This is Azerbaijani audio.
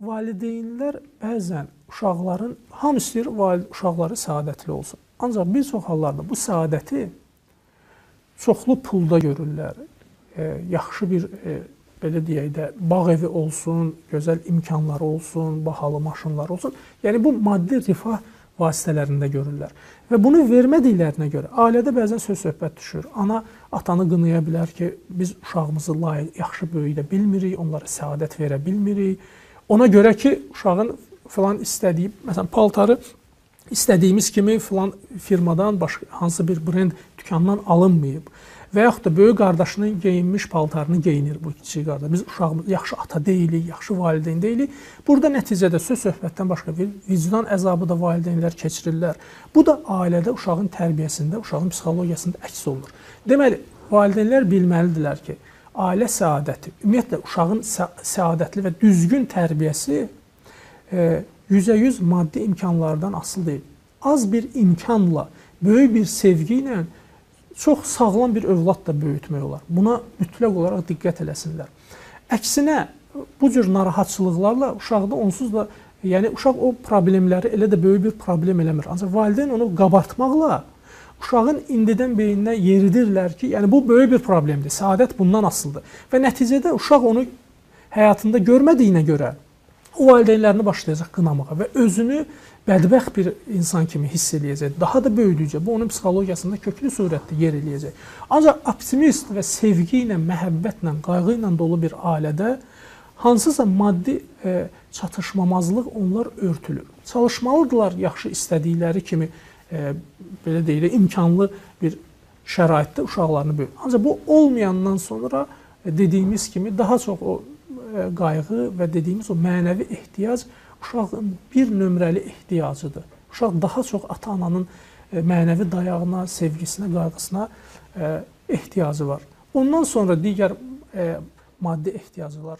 valideynlər bəzən uşaqların hamı istəyir uşaqları səadətli olsun. Ancaq bir çox hallarda bu səadəti çoxlu pulda görürlər. E, yaxşı bir e, belə deyək də bağ evi olsun, gözəl imkanları olsun, bahalı maşınlar olsun. Yəni bu maddi rifah vasitələrində görürlər. Və bunu vermədiklərinə görə ailədə bəzən söz söhbət düşür. Ana atanı qınaya bilər ki, biz uşağımızı layiq, yaxşı böyüdə bilmirik, onlara səadət verə bilmirik. Ona görə ki, uşağın filan istədiyi, məsələn, paltarı istədiyimiz kimi filan firmadan, başqa hansı bir brend dükandan alınmayıb və yaxud da böyük qardaşının geyinmiş paltarını geyinir bu kiçik qardaş. Biz uşağımız yaxşı ata deyilik, yaxşı valideyn deyilik. Burada nəticədə söz söhbətdən başqa bir vicdan əzabı da valideynlər keçirirlər. Bu da ailədə uşağın tərbiyəsində, uşağın psixologiyasında əks olunur. Deməli, valideynlər bilməlidirlər ki, ailə səadəti, ümumiyyətlə uşağın səadətli və düzgün tərbiyəsi e, %100 maddi imkanlardan asılı deyil. Az bir imkanla, böyük bir sevgi ilə çox sağlam bir övlad da böyütmək olar. Buna mütləq olaraq diqqət eləsinlər. Əksinə bu cür narahatçılıqlarla uşaqda onsuz da yəni uşaq o problemləri elə də böyük bir problem eləmir. Ancaq valideyn onu qabartmaqla uşağın indidən beyninə yeridirlər ki, yəni bu böyük bir problemdir. Səadət bundan asılıdır. Və nəticədə uşaq onu həyatında görmədiyinə görə o valideynlərini başlayacaq qınamağa və özünü bədbəxt bir insan kimi hiss eləyəcək. Daha da böyüdükcə bu onun psixologiyasında köklü surətdə yer eləyəcək. Ancaq optimist və sevgi ilə, məhəbbətlə, qayğı ilə dolu bir ailədə hansısa maddi e, çatışmamazlıq onlar örtülür. Çalışmalıdırlar yaxşı istədikləri kimi e, belə deyirik, imkanlı bir şəraitdə uşaqlarını böyüdür. Ancaq bu olmayandan sonra dediyimiz kimi daha çox o e, qayğı və dediyimiz o mənəvi ehtiyac uşağın bir nömrəli ehtiyacıdır. Uşaq daha çox ata-ananın e, mənəvi dayağına, sevgisinə, qayğısına e, ehtiyacı var. Ondan sonra digər maddi ehtiyaclar